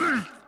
Ah!